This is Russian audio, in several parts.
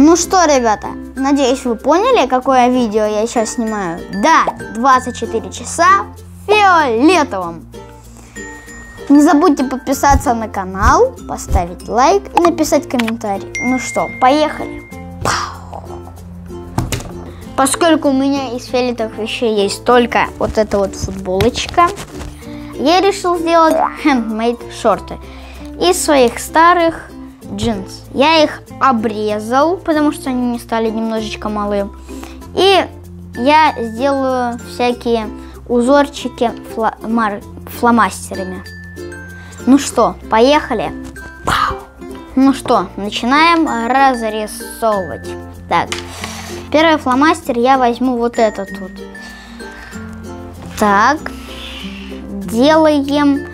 Ну что, ребята, надеюсь, вы поняли, какое видео я сейчас снимаю. Да, 24 часа в фиолетовом. Не забудьте подписаться на канал, поставить лайк и написать комментарий. Ну что, поехали. Поскольку у меня из фиолетовых вещей есть только вот эта вот футболочка, я решил сделать handmade шорты из своих старых джинс. Я их обрезал, потому что они стали немножечко малые. И я сделаю всякие узорчики фла фломастерами. Ну что, поехали? Ну что, начинаем разрисовывать. Так, первый фломастер я возьму вот этот вот. Так, делаем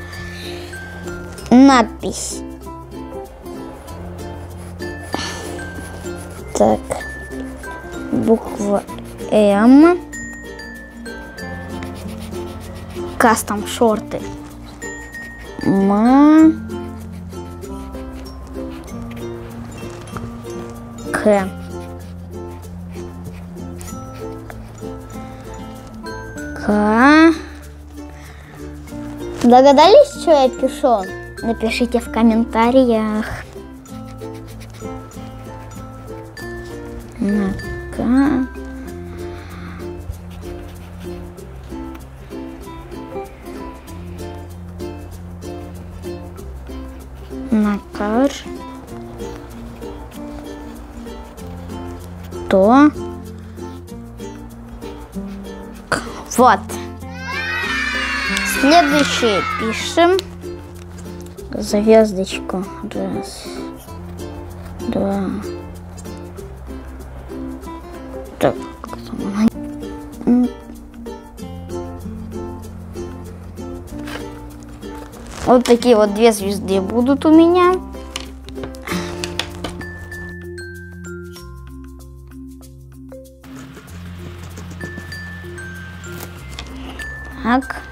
надпись. Так, буква М. Кастом шорты. М. К. К. Догадались, что я пишу? Напишите в комментариях. На К. На кар. То. Вот. Следующее пишем звездочку. Раз, два. Вот такие вот две звезды будут у меня. Так.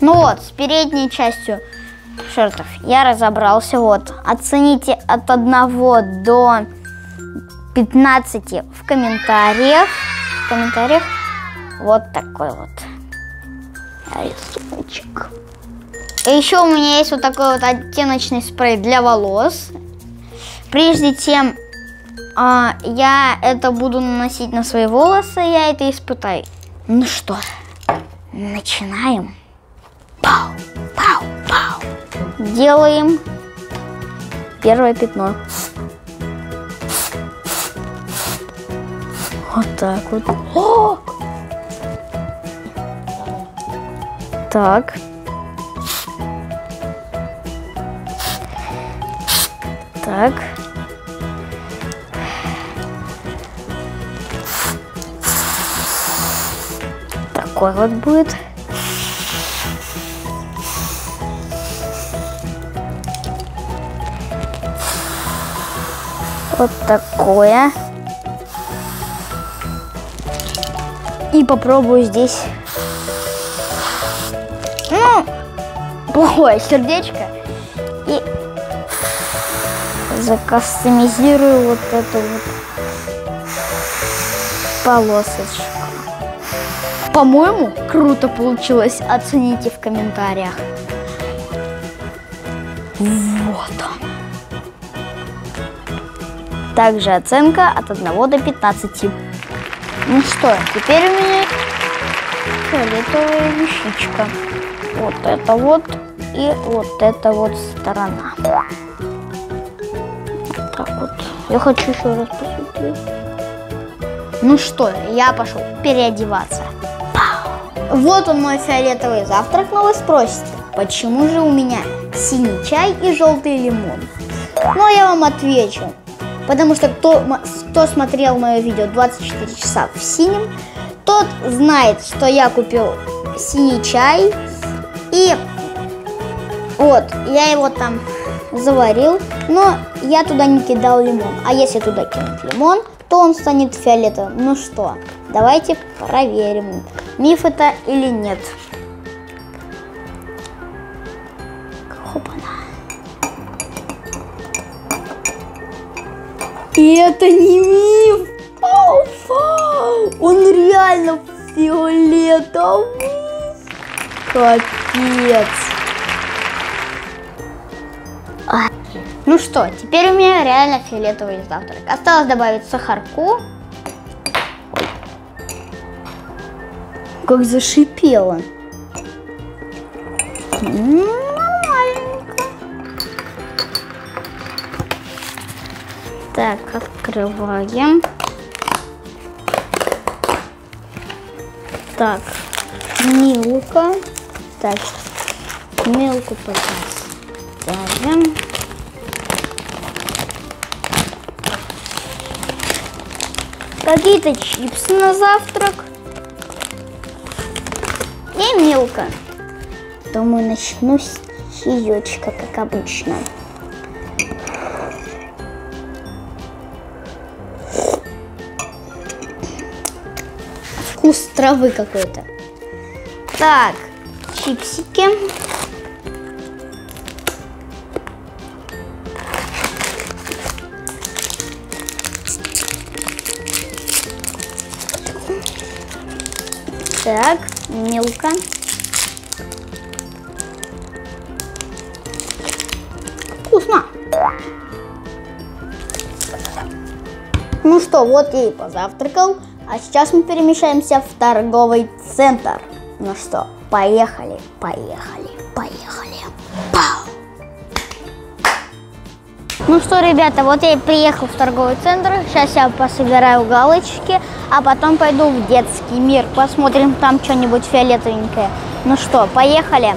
Ну вот, с передней частью шортов я разобрался. Вот, оцените от 1 до 15 в комментариях. В комментариях вот такой вот рисуночек. И еще у меня есть вот такой вот оттеночный спрей для волос. Прежде чем а, я это буду наносить на свои волосы, я это испытаю. Ну что, начинаем. Пау, пау, пау. Делаем первое пятно. Вот так вот. О! Так. Так. Такой вот будет. Вот такое. И попробую здесь. Плохое сердечко. И закастомизирую вот эту вот полосочку. По-моему, круто получилось. Оцените в комментариях. Вот он. Также оценка от 1 до 15. Ну что, теперь у меня фиолетовая вещичка. Вот это вот и вот эта вот сторона. Так вот. Я хочу еще раз посмотреть. Ну что, я пошел переодеваться. Вот он мой фиолетовый завтрак, но вы спросите, почему же у меня синий чай и желтый лимон? Ну, я вам отвечу. Потому что кто, кто смотрел мое видео 24 часа в синем, тот знает, что я купил синий чай. И вот, я его там заварил, но я туда не кидал лимон. А если туда кинуть лимон, то он станет фиолетовым. Ну что, давайте проверим, миф это или нет. И это не миф! Оу, он реально фиолетовый! Капец. Ну что, теперь у меня реально фиолетовый завтрак. Осталось добавить сахарку. Как. М, Нормальненько. Так, открываем. Так, милка. Так, милку поставим. Какие-то чипсы на завтрак. И милка. Думаю, начну с чаечка, как обычно. Вкус травы какой-то. Так, чипсики. Так, милка. Вкусно. Ну что, вот я и позавтракал. А сейчас мы перемещаемся в торговый центр. Ну что, поехали, поехали, поехали. Пау! Ну что, ребята, вот я приехал в торговый центр. Сейчас я пособираю галочки, а потом пойду в детский мир. Посмотрим там что-нибудь фиолетовенькое. Ну что, поехали.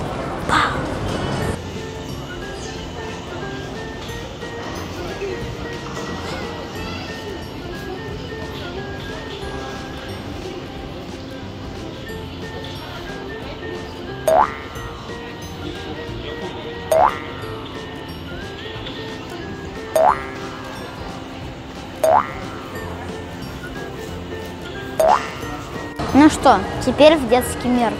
Ну что, теперь в детский мир.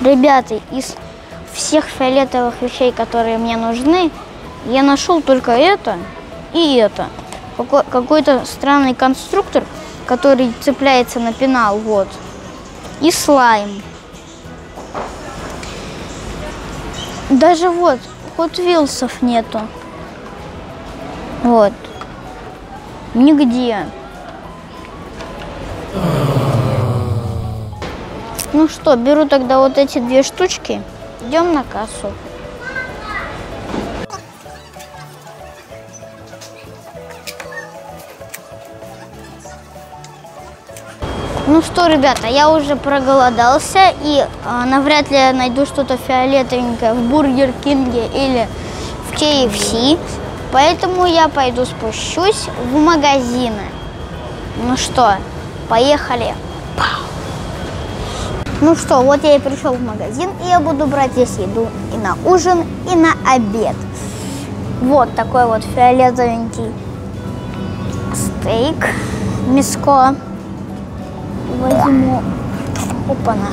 Ребята, из всех фиолетовых вещей, которые мне нужны, я нашел только это и это. Какой- Какой-то странный конструктор, который цепляется на пенал, вот. И слайм. Даже вот, Hot Wheels'ов нету. Вот. Нигде. Ну что, беру тогда вот эти две штучки. Идем на кассу. Ну что, ребята, я уже проголодался и а, навряд ли я найду что-то фиолетовенькое в Бургер Кинге или в KFC. Поэтому я пойду спущусь в магазины. Ну что, поехали. Ну что, вот я и пришел в магазин, и я буду брать здесь еду и на ужин, и на обед. Вот такой вот фиолетовенький стейк, мяско. Возьму, опана.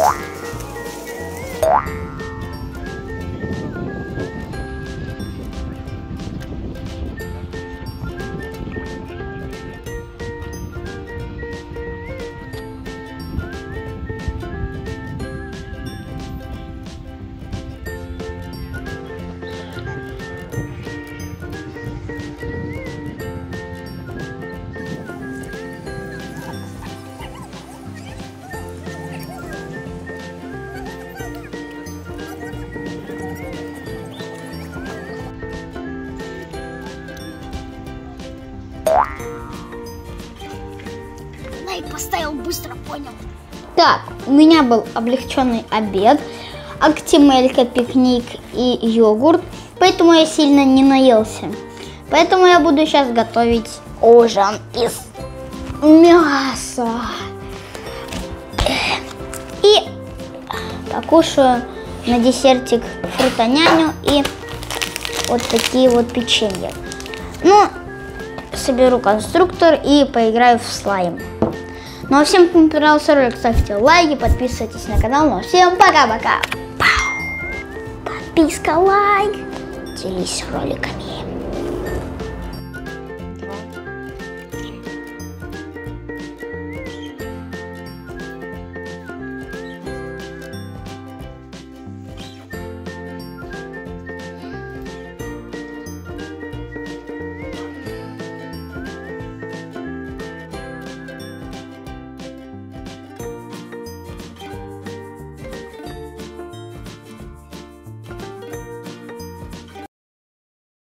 you Так, у меня был облегченный обед, актимелька, пикник и йогурт, поэтому я сильно не наелся. Поэтому я буду сейчас готовить ужин из мяса. И покушаю на десертик фрутоняню и вот такие вот печенья. Ну, соберу конструктор и поиграю в слайм. Ну а всем, кому понравился ролик, ставьте лайки, подписывайтесь на канал. Ну а всем пока-пока. Подписка, лайк. Делись роликами.